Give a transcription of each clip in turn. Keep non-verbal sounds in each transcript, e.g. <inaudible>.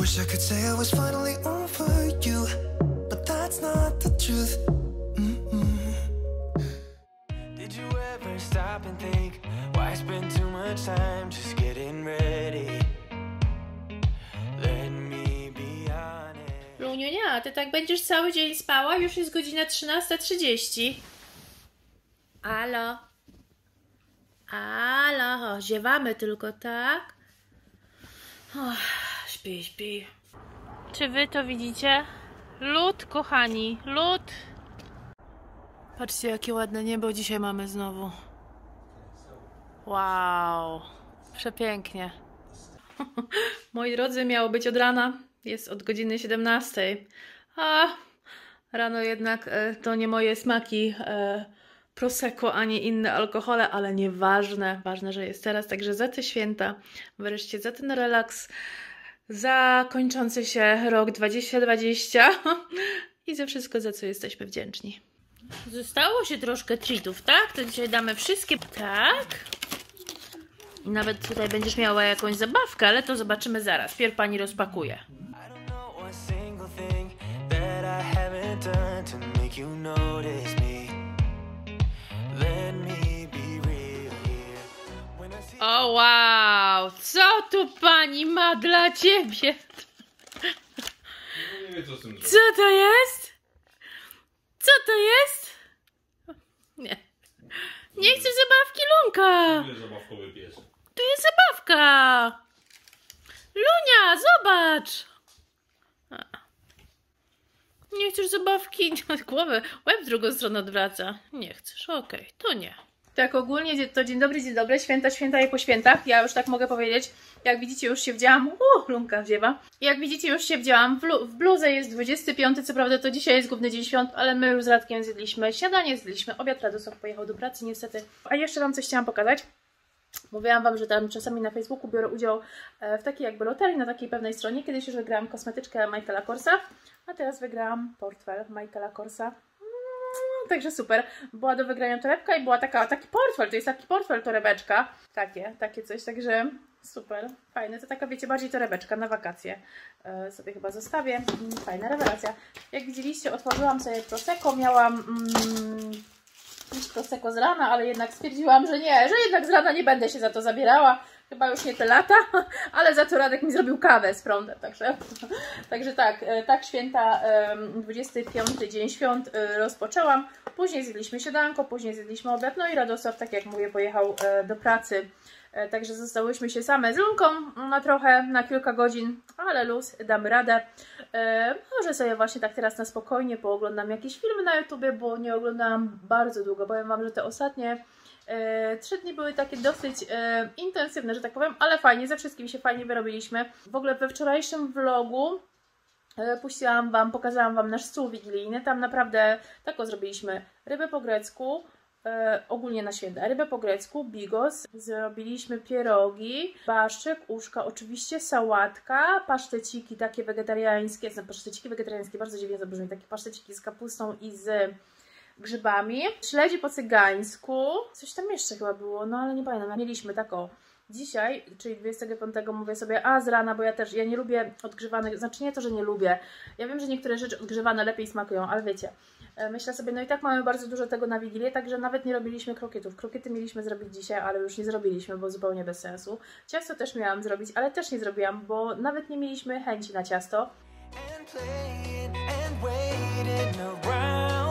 Wish I could say I was finally over you, but that's not the truth. Did you ever stop and think why spend too much time just getting ready? Let me be honest. Luniunia, ty tak będziesz cały dzień spała? Już jest godzina 13.30. Alo? Alo, ziewamy tylko, tak? Och, śpi, śpi. Czy wy to widzicie? Lód, kochani, lód. Patrzcie, jakie ładne niebo dzisiaj mamy znowu. Wow, przepięknie. <laughs> Moi drodzy, miało być od rana. Jest od godziny 17. A rano jednak e, to nie moje smaki e, prosecco ani inne alkohole, ale nieważne. Ważne, że jest teraz. Także za te święta, wreszcie za ten relaks, za kończący się rok 2020 <laughs> i za wszystko, za co jesteśmy wdzięczni. Zostało się troszkę treatów, tak? To dzisiaj damy wszystkie. Tak. I nawet tutaj będziesz miała jakąś zabawkę, ale to zobaczymy zaraz. Pierw pani rozpakuje. Don't know Co tu pani ma dla ciebie? Nie co z tym zrobić. Co to jest? Co to jest? Nie. Nie chcę zabawki Lunka! Ile zabawkowy pies. To jest zabawka! Lunia, zobacz! Nie chcesz zabawki? <laughs> Głowę, łeb w drugą stronę odwraca. Nie chcesz, okej, to nie. Tak, ogólnie to dzień dobry, dzień dobry, święta, święta jak po świętach, ja już tak mogę powiedzieć. Jak widzicie, już się wdziałam, uuu, lunka wdziewa. Jak widzicie, już się wdziałam, w, w jest 25, co prawda to dzisiaj jest główny dzień świąt, ale my już z Radkiem zjedliśmy śniadanie, zjedliśmy obiad, Radosław pojechał do pracy niestety. A jeszcze Wam coś chciałam pokazać. Mówiłam Wam, że tam czasami na Facebooku biorę udział e, w takiej jakby loterii, na takiej pewnej stronie. Kiedyś już wygrałam kosmetyczkę Michaela Korsa, a teraz wygrałam portfel Michaela Korsa. Także super. Była do wygrania torebka i była taka, taki portfel, to jest taki portfel torebeczka. Takie, takie coś, także super, fajne. To taka, wiecie, bardziej torebeczka na wakacje. E, sobie chyba zostawię. Mm, Fajna rewelacja. Jak widzieliście, otworzyłam sobie Prosecco, miałam... Mm, prosecco z rana, ale jednak stwierdziłam, że nie, że jednak z rana nie będę się za to zabierała. Chyba już nie te lata, <laughs> ale za to Radek mi zrobił kawę z prądem, także, <laughs> także tak, e, tak święta, em, 25 dzień świąt e, rozpoczęłam. Później zjedliśmy śniadanko, później zjedliśmy obiad, no i Radosław, tak jak mówię, pojechał e, do pracy. Także zostałyśmy się same z Lunką na trochę, na kilka godzin, ale luz, damy radę. Może sobie właśnie tak teraz na spokojnie pooglądam jakieś filmy na YouTubie, bo nie oglądałam bardzo długo. Powiem Wam, że te ostatnie trzy dni były takie dosyć e, intensywne, że tak powiem, ale fajnie, ze wszystkim się fajnie wyrobiliśmy. W ogóle we wczorajszym vlogu e, puściłam Wam, pokazałam Wam nasz stół wigilijny. Tam naprawdę tako zrobiliśmy rybę po grecku, e, ogólnie na święta. Rybę po grecku, bigos, zrobiliśmy pierogi, baszczyk, uszka, oczywiście sałatka, paszteciki takie wegetariańskie, znaczy paszteciki wegetariańskie, bardzo dziwnie to takie paszteciki z kapustą i z grzybami, śledzi po cygańsku, coś tam jeszcze chyba było, no ale nie pamiętam, mieliśmy taką. Dzisiaj, czyli 25 mówię sobie, a z rana, bo ja też, ja nie lubię odgrzewanych, znaczy nie to, że nie lubię, ja wiem, że niektóre rzeczy odgrzewane lepiej smakują, ale wiecie, e, myślę sobie, no i tak mamy bardzo dużo tego na Wigilię, także nawet nie robiliśmy krokietów. Krokiety mieliśmy zrobić dzisiaj, ale już nie zrobiliśmy, bo zupełnie bez sensu. Ciasto też miałam zrobić, ale też nie zrobiłam, bo nawet nie mieliśmy chęci na ciasto. and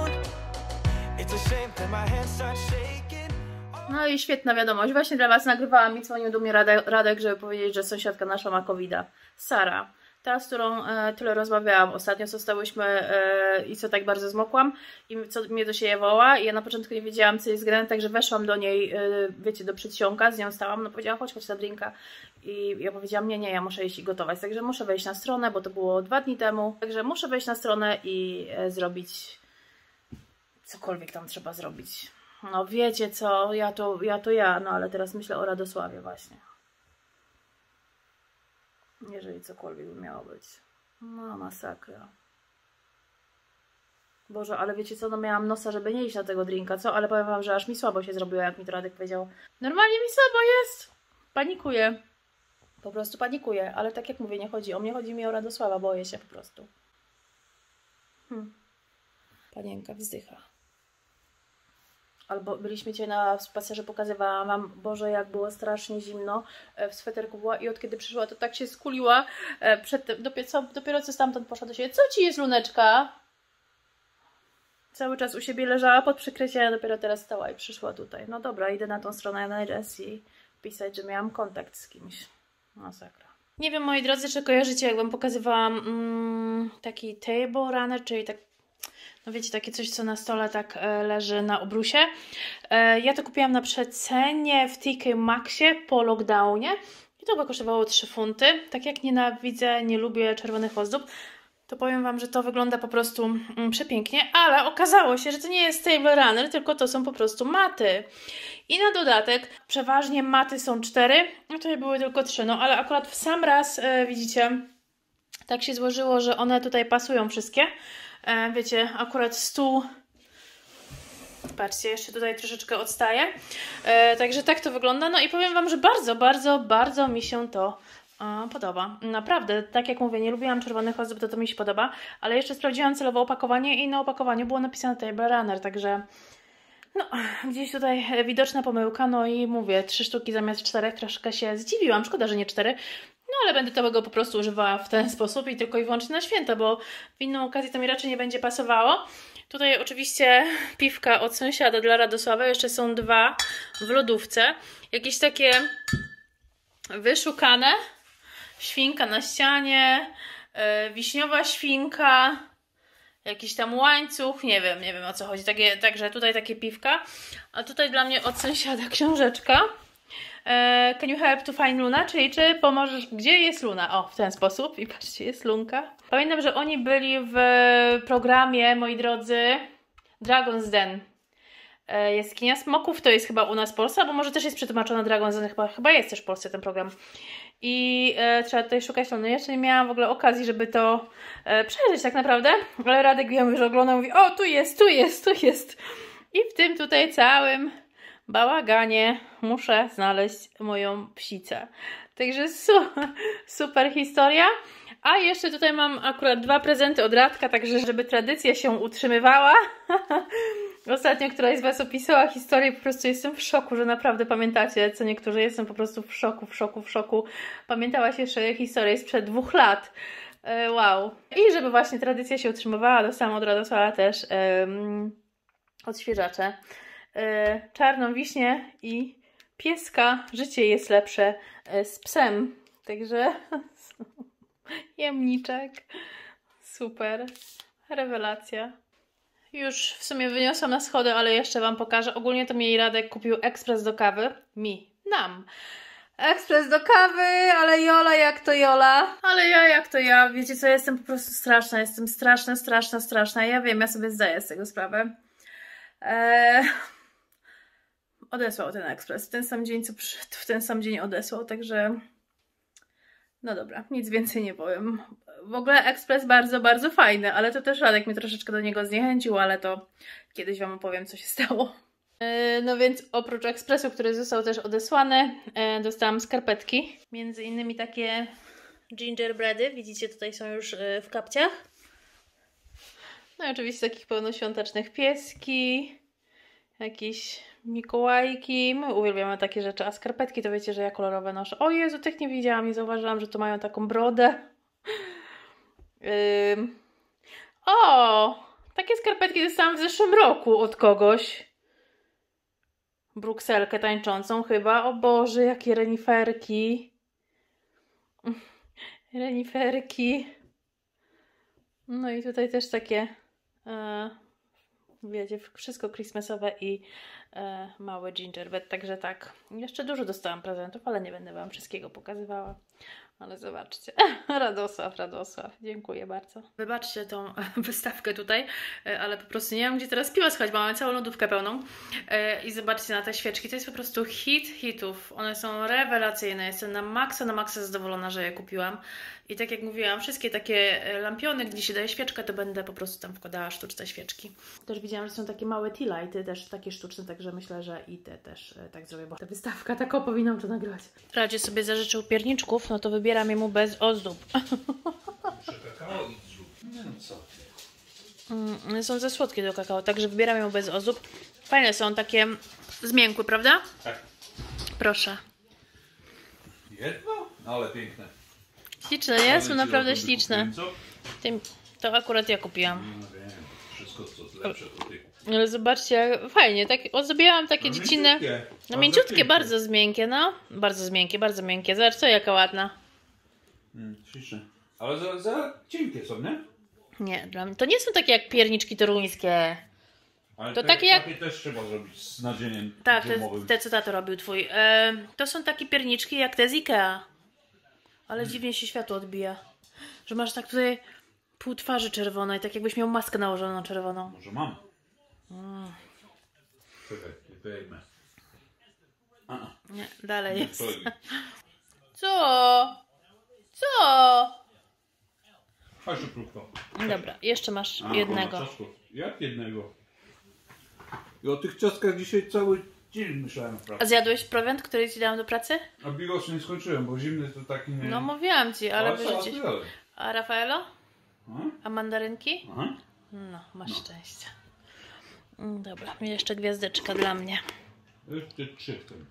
No i świetna wiadomość. Właśnie dla Was nagrywałam i dzwonił do mnie Radek, żeby powiedzieć, że sąsiadka nasza ma covid Sara. Ta, z którą e, tyle rozmawiałam ostatnio, co stałyśmy e, i co tak bardzo zmokłam i co mnie do siebie woła. I ja na początku nie wiedziałam, co jest grane, także weszłam do niej, e, wiecie, do przedsionka, z nią stałam, no powiedziała, chodź, chodź na drinka i ja powiedziałam, nie, nie, ja muszę iść i gotować, także muszę wejść na stronę, bo to było dwa dni temu, także muszę wejść na stronę i e, zrobić cokolwiek tam trzeba zrobić. No wiecie co, ja to, ja to ja, no ale teraz myślę o Radosławie właśnie. Jeżeli cokolwiek by miało być. No masakra. Boże, ale wiecie co, no miałam nosa, żeby nie iść na tego drinka, co? Ale powiem wam, że aż mi słabo się zrobiło, jak mi to Radek powiedział. Normalnie mi słabo jest! Panikuję. Po prostu panikuję, ale tak jak mówię, nie chodzi o mnie, chodzi mi o Radosława, boję się po prostu. Hmm. Panienka wzdycha. Albo byliśmy dzisiaj na spacerze, pokazywałam Wam, Boże, jak było strasznie zimno, e, w sweterku była i od kiedy przyszła, to tak się skuliła, e, przed dopiero, co, dopiero co stamtąd poszła do siebie. Co Ci jest, Luneczka? Cały czas u siebie leżała pod przykryciem, a dopiero teraz stała i przyszła tutaj. No dobra, idę na tą stronę NRS i pisać, że miałam kontakt z kimś. Masakra. Nie wiem, moi drodzy, czy kojarzycie, jak Wam pokazywałam mm, taki table runner, czyli tak no wiecie, takie coś, co na stole tak e, leży na obrusie. E, ja to kupiłam na przecenie w TK Maxie po lockdownie i to chyba kosztowało 3 funty. Tak jak nienawidzę, nie lubię czerwonych ozdób, to powiem Wam, że to wygląda po prostu mm, przepięknie, ale okazało się, że to nie jest table runner, tylko to są po prostu maty. I na dodatek przeważnie maty są cztery, no tutaj były tylko trzy, no ale akurat w sam raz, e, widzicie, tak się złożyło, że one tutaj pasują wszystkie. E, wiecie, akurat stół Patrzcie, jeszcze tutaj troszeczkę odstaje. E, także tak to wygląda. No i powiem Wam, że bardzo, bardzo, bardzo mi się to e, podoba. Naprawdę, tak jak mówię, nie lubiłam czerwonych ozdób, to to mi się podoba, ale jeszcze sprawdziłam celowo opakowanie i na opakowaniu było napisane Table Runner, także no, gdzieś tutaj widoczna pomyłka, no i mówię, trzy sztuki zamiast czterech, troszkę się zdziwiłam, szkoda, że nie cztery, no ale będę tego po prostu używała w ten sposób i tylko i wyłącznie na święta, bo w inną okazję to mi raczej nie będzie pasowało. Tutaj oczywiście piwka od sąsiada dla Radosława, jeszcze są dwa w lodówce. Jakieś takie wyszukane, świnka na ścianie, yy, wiśniowa świnka, jakiś tam łańcuch, nie wiem, nie wiem o co chodzi. Takie, także tutaj takie piwka, a tutaj dla mnie od sąsiada książeczka. E, can you help to find Luna? Czyli czy pomożesz, gdzie jest Luna? O, w ten sposób. I patrzcie, jest Lunka. Pamiętam, że oni byli w programie, moi drodzy, Dragon's Den. E, Jaskinia Smoków to jest chyba u nas w Polsce, bo może też jest przetłumaczona Dragon's Den, chyba, chyba jest też w Polsce ten program. I e, trzeba tutaj szukać Luny. Jeszcze nie miałam w ogóle okazji, żeby to e, przejrzeć tak naprawdę, ale Radek wiem, że ogląda mówi, o tu jest, tu jest, tu jest. I w tym tutaj całym bałaganie muszę znaleźć moją psicę. Także su super historia. A jeszcze tutaj mam akurat dwa prezenty od Radka, także żeby tradycja się utrzymywała. <laughs> Ostatnio któraś z Was opisała historię, po prostu jestem w szoku, że naprawdę pamiętacie, co niektórzy jestem po prostu w szoku, w szoku, w szoku. Pamiętałaś jeszcze historię sprzed dwóch lat. E, wow. I żeby właśnie tradycja się utrzymywała, dostałam od Radosława też um, odświeżacze. E, czarną wiśnię i pieska. Życie jest lepsze e, z psem. Także <laughs> jemniczek. Super. Rewelacja. Już w sumie wyniosłam na schody, ale jeszcze Wam pokażę. Ogólnie to mi Radek kupił ekspres do kawy. Mi. Nam. Ekspres do kawy, ale Jola jak to Jola. Ale ja jak to ja. Wiecie co, jestem po prostu straszna. Jestem straszna, straszna, straszna. Ja wiem, ja sobie zdaję z tego sprawę. Eee, odesłał ten ekspres. W ten sam dzień, co przyszedł, w ten sam dzień odesłał, także no dobra, nic więcej nie powiem. W ogóle ekspres bardzo, bardzo fajny, ale to też Radek mnie troszeczkę do niego zniechęcił, ale to kiedyś Wam opowiem, co się stało. E, no więc oprócz ekspresu, który został też odesłany, e, dostałam skarpetki. Między innymi takie gingerbready, widzicie tutaj są już e, w kapciach. No i oczywiście takich pełnoświątecznych pieski, jakieś Mikołajki. My uwielbiamy takie rzeczy, a skarpetki to wiecie, że ja kolorowe noszę. O Jezu, tych nie widziałam, nie zauważyłam, że tu mają taką brodę. Ym. O! Takie skarpetki dostałam w zeszłym roku od kogoś. Brukselkę tańczącą chyba. O Boże, jakie reniferki. Reniferki. No i tutaj też takie, e, wiecie, wszystko Christmasowe i e, mały gingerbread, także tak. Jeszcze dużo dostałam prezentów, ale nie będę Wam wszystkiego pokazywała. Ale zobaczcie. <laughs> Radosław, Radosław. Dziękuję bardzo. Wybaczcie tą <laughs> wystawkę tutaj, e, ale po prostu nie wiem, gdzie teraz piwo schować, bo mamy całą lodówkę pełną. E, I zobaczcie na te świeczki. To jest po prostu hit hitów. One są rewelacyjne. Jestem na maksa, na maksa zadowolona, że je kupiłam. I tak jak mówiłam, wszystkie takie e, lampiony, gdzie się daje świeczkę, to będę po prostu tam wkładała sztuczne świeczki. Też widziałam, że są takie małe tea lighty, też takie sztuczne, także myślę, że i te też tak zrobię, bo ta wystawka taką powinnam to nagrywać. Radzie sobie zażyczył pierniczków, no to wybieram je mu bez ozdób. Kakao i zrób. Nie no co? Mm, są za słodkie do kakao, także wybieram ją bez ozdób. Fajne są, takie zmiękłe, prawda? Tak. Proszę. Jedno? No, ale piękne. Śliczne, nie? Są naprawdę śliczne. Tym, to akurat ja kupiłam. No wiem, wszystko co lepsze to ty. Ale zobaczcie, fajnie, tak, ozdobiłam takie No dziecinne. mięciutkie. No mięciutkie, bardzo zmiękkie, no. Bardzo zmiękkie, bardzo miękkie. Zobacz, co jaka ładna. Mm, śliczne. Ale za, za cienkie są, nie? Nie, dla mnie to nie są takie jak pierniczki toruńskie. Ale To te, takie jak- Takie też trzeba zrobić z nadzieniem Tak, te, dżemowym. te co tato robił twój. E, to są takie pierniczki jak te z Ikea. Ale Hmm. dziwnie się światło odbija. Że masz tak tutaj pół twarzy czerwonej, tak jakbyś miał maskę nałożoną czerwoną. Może mam. Czekaj, nie wyjmę. A, Nie, dalej nie jest. Co? Co? Chodź szybko. Dobra, jeszcze masz A, jednego. ona. Jak jednego? I o tych ciastkach dzisiaj cały dzień myślałem A prawda. zjadłeś prowiant, który ci dałam do pracy? A bigos nie skończyłem, bo zimny to taki nie... No mówiłam ci, ale ale. A Rafaelo? A? A mandarynki? Aha. No, masz szczęście. Mm, Dobra, jeszcze gwiazdeczka dla mnie. Jeszcze trzy w tym.